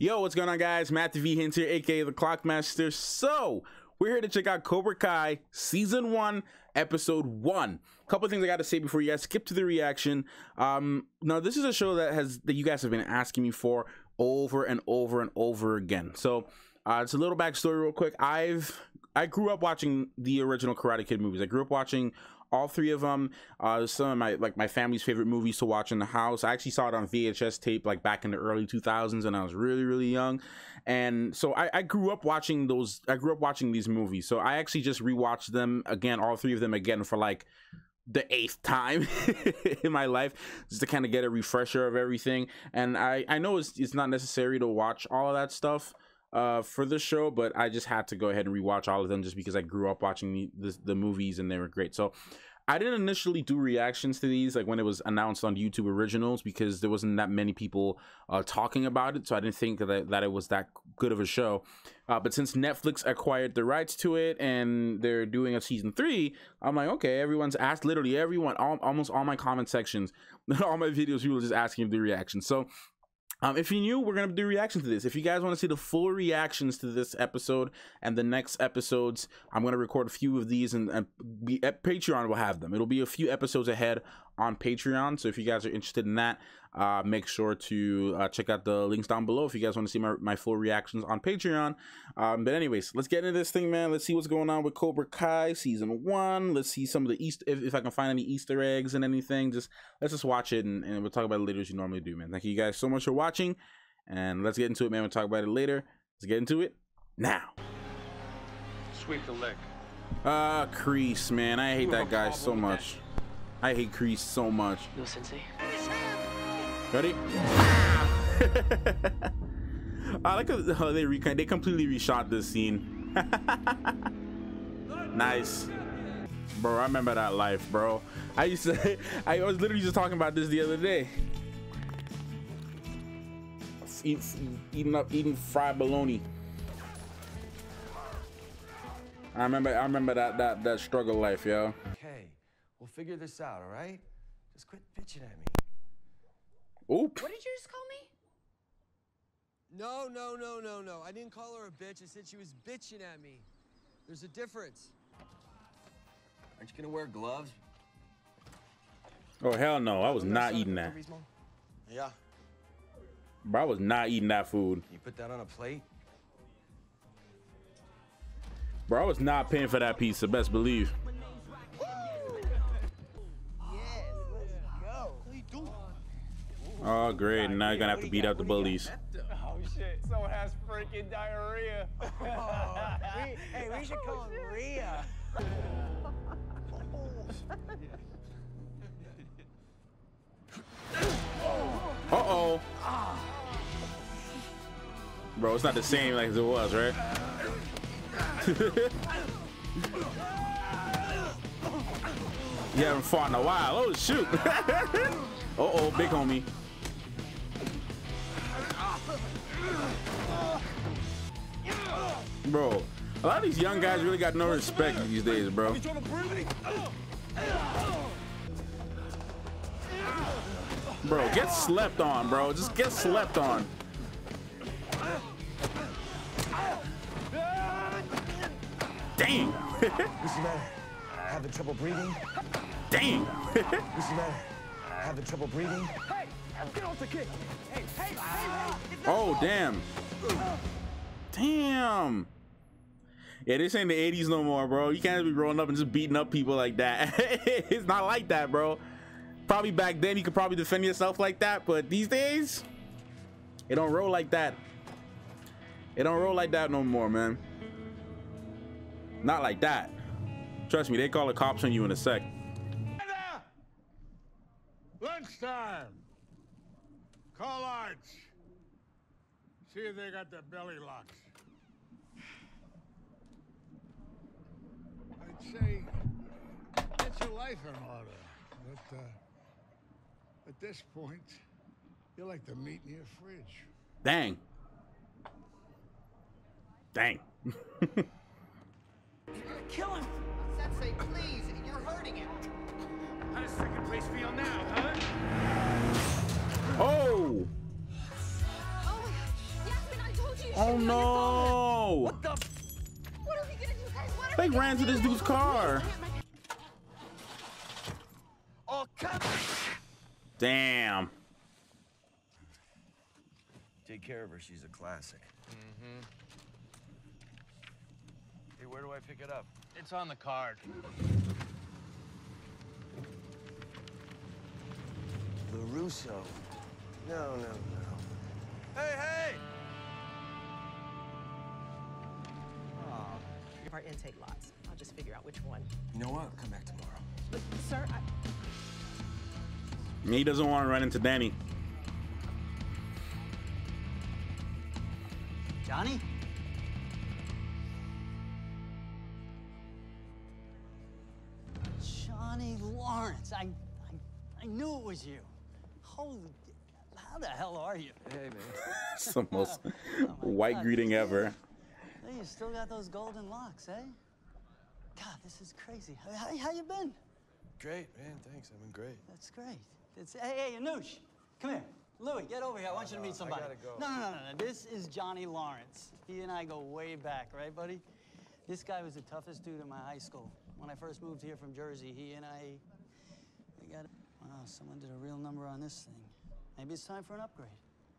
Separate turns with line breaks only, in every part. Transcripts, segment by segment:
Yo, what's going on, guys? Matt V Haynes here, aka the Clockmaster. So, we're here to check out Cobra Kai Season 1, Episode 1. A couple things I got to say before you guys skip to the reaction. Um, now, this is a show that has that you guys have been asking me for over and over and over again. So, uh, it's a little backstory, real quick. I've I grew up watching the original Karate Kid movies. I grew up watching all three of them. Uh, some of my like my family's favorite movies to watch in the house. I actually saw it on VHS tape like back in the early 2000s, and I was really really young. And so I, I grew up watching those. I grew up watching these movies. So I actually just rewatched them again, all three of them again for like the eighth time in my life just to kind of get a refresher of everything and i i know it's, it's not necessary to watch all of that stuff uh for the show but i just had to go ahead and rewatch all of them just because i grew up watching the, the, the movies and they were great so I didn't initially do reactions to these like when it was announced on YouTube Originals because there wasn't that many people uh, talking about it, so I didn't think that that it was that good of a show. Uh, but since Netflix acquired the rights to it and they're doing a season three, I'm like, okay, everyone's asked literally everyone, all, almost all my comment sections, all my videos, people are just asking the reaction. So um, if you're new, we're gonna do reactions to this. If you guys want to see the full reactions to this episode and the next episodes, I'm gonna record a few of these and, and be, at Patreon will have them. It'll be a few episodes ahead on Patreon. So if you guys are interested in that, uh, make sure to uh, check out the links down below if you guys want to see my, my full reactions on Patreon. Um, but anyways, let's get into this thing, man. Let's see what's going on with Cobra Kai season one. Let's see some of the Easter, if, if I can find any Easter eggs and anything. Just let's just watch it and, and we'll talk about it later as you normally do, man. Thank you guys so much for watching, and let's get into it, man. We'll talk about it later. Let's get into it now.
Sweep the leg.
Uh, Kreese, man. I hate that guy so much. I hate Kreese so much.
No, Sensei.
Ready? I like how they re they completely reshot this scene. nice. Bro, I remember that life, bro. I used to I was literally just talking about this the other day. Eat, eating up eating fried bologna. I remember I remember that that that struggle life, yo.
Okay, we'll figure this out, all right? Just quit bitching at me.
Oop.
What did you just call me?
No, no, no, no, no. I didn't call her a bitch. I said she was bitching at me. There's a difference. Aren't you gonna wear gloves?
Oh hell no, I was not eating that.
Yeah.
Bro, I was not eating that food.
You put that on a plate?
Bro, I was not paying for that pizza, best believe. Oh, great. Now you're going to have to beat out the bullies.
Oh shit, someone has freaking diarrhea.
Oh, we- hey, we should call him Rhea.
Uh-oh. Bro, it's not the same like as it was, right? you haven't fought in a while. Oh, shoot. Uh-oh, big homie. Bro, a lot of these young guys really got no respect these days, bro. Bro, get slept on, bro. Just get slept on. Damn.
What's the matter? Having trouble breathing?
Damn.
What's the matter? Having trouble breathing?
oh, damn. Damn. Yeah, this ain't the 80s no more, bro. You can't be growing up and just beating up people like that. it's not like that, bro. Probably back then you could probably defend yourself like that, but these days, it don't roll like that. It don't roll like that no more, man. Not like that. Trust me, they call the cops on you in a sec.
Lunchtime. Call Arch. See if they got their belly locks. Say get your life in order. But uh, at this point, you're like the meat in your fridge.
Dang. Dang.
you're Kill him.
Sensei, please, you're hurting him.
How does second place feel now, huh?
Oh.
Oh my god. Yasmin,
Oh no! They ran to this dude's car.
Oh, come
Damn.
Take care of her. She's a classic. Mm-hmm. Hey, where do I pick it up?
It's on the card.
LaRusso. No, no, no. Hey, hey!
Of our intake lots. I'll just figure out which one.
You know what? I'll come back tomorrow.
But, sir, I,
He doesn't want to run into Danny.
Johnny? Johnny Lawrence. I, I, I knew it was you. Holy, how the hell are you?
Hey, man.
It's the most oh
my
white
God.
greeting ever.
Hey, you still got those golden locks, eh? God, this is crazy. How, how, you been?
Great, man. Thanks. I've been great.
That's great. It's, hey, hey, Anoush, come here. Louie, get over here. I want you to meet somebody.
I gotta go.
No, no, no, no, no. This is Johnny Lawrence. He and I go way back, right, buddy? This guy was the toughest dude in my high school. When I first moved here from Jersey, he and I, we got. Wow, someone did a real number on this thing. Maybe it's time for an upgrade.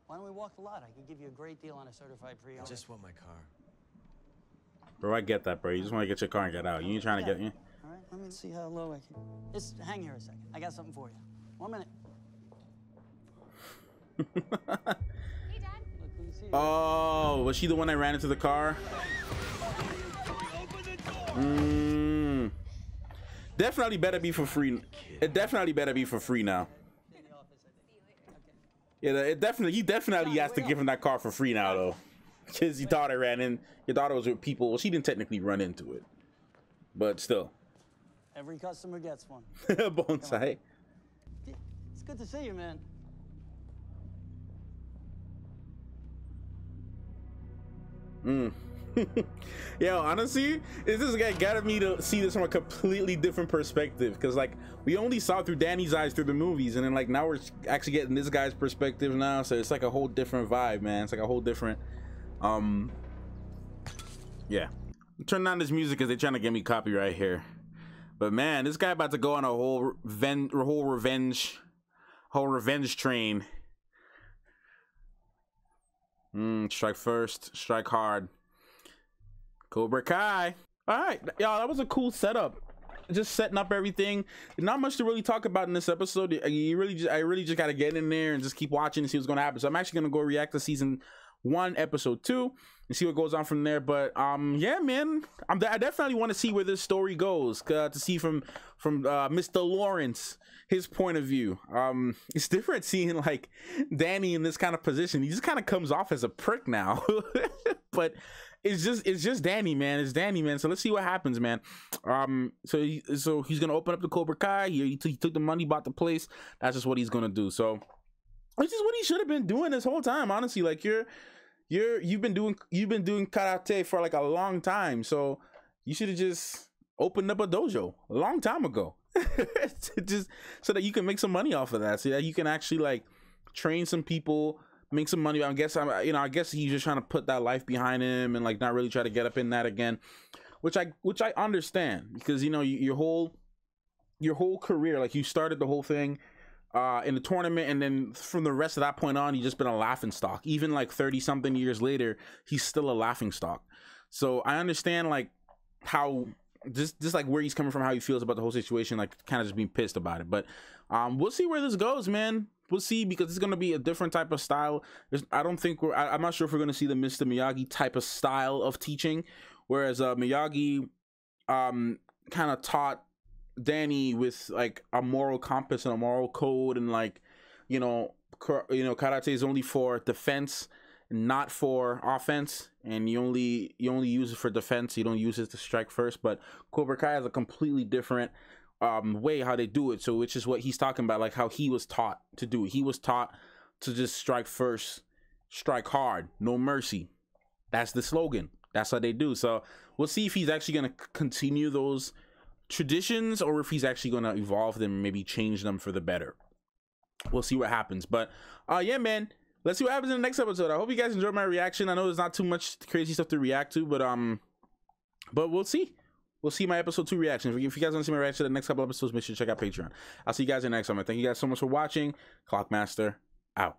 Why don't we walk the lot? I could give you a great deal on a certified pre-owned.
I just want my car.
Bro, I get that, bro. You just want to get your car and get out. You ain't trying to get you.
All right, let me see how low I can. Just hang here a second. I got something for you. One minute.
Hey, Dad.
Look who's here.
Oh, was she the one that ran into the car? Mm. Definitely better be for free. It definitely better be for free now.
In the office, I think. Okay.
Yeah, it definitely. You definitely has to give him that car for free now, though, because your daughter ran in. Your daughter was with people. Well, she didn't technically run into it, but still,
Every customer gets one.
bonsai.
It's good to see you, man. Mm.
Yo, honestly, this is guy got me to see this from a completely different perspective. Cause like we only saw through Danny's eyes through the movies, and then like now we're actually getting this guy's perspective now. So it's like a whole different vibe, man. It's like a whole different, um, yeah. Turn on this music because they're trying to get me copyright here. But man, this guy about to go on a whole ven- whole revenge, whole revenge train. Mm, strike first, strike hard. Cobra Kai. All right, y'all, that was a cool setup. Just setting up everything. Not much to really talk about in this episode. You really, just, I really just gotta get in there and just keep watching and see what's gonna happen. So I'm actually gonna go react to season one, episode two, and see what goes on from there. But um, yeah, man, I'm I definitely want to see where this story goes. Uh, to see from from uh, Mr. Lawrence his point of view. Um, it's different seeing like Danny in this kind of position. He just kind of comes off as a prick now, but it's just it's just Danny, man. It's Danny, man. So let's see what happens, man. Um, so he, so he's gonna open up the Cobra Kai. He, he, he took the money, bought the place. That's just what he's gonna do. So this is what he should have been doing this whole time. Honestly, like you're you're you've been doing you've been doing karate for like a long time. So you should have just opened up a dojo a long time ago. just so that you can make some money off of that. So that you can actually like train some people make some money. I guess I'm, you know, I guess he's just trying to put that life behind him and like not really try to get up in that again, which I, which I understand because you know your whole, your whole career, like you started the whole thing, uh, in the tournament, and then from the rest of that point on, he's just been a laughing stock. Even like thirty something years later, he's still a laughing stock. So I understand like how just just like where he's coming from, how he feels about the whole situation, like kind of just being pissed about it. But um, we'll see where this goes, man. We'll see because it's gonna be a different type of style. There's, I don't think we're. I, I'm not sure if we're gonna see the Mr. Miyagi type of style of teaching, whereas uh, Miyagi um kind of taught Danny with like a moral compass and a moral code and like you know you know karate is only for defense not for offense. And you only you only use it for defense. You don't use it to strike first. But Cobra Kai has a completely different um way how they do it. So which is what he's talking about like how he was taught to do it. He was taught to just strike first strike hard no mercy. That's the slogan. That's what they do. So we'll see if he's actually going to continue those traditions or if he's actually going to evolve them maybe change them for the better we'll see what happens but uh yeah man let's see what happens in the next episode. I hope you guys enjoyed my reaction. I know there's not too much crazy stuff to react to, but um, but we'll see. We'll see my episode two reaction. If you, guys want to see my reaction to the next couple episodes, make sure to check out Patreon. I'll see you guys in the next one. Thank you guys so much for watching. Clockmaster out.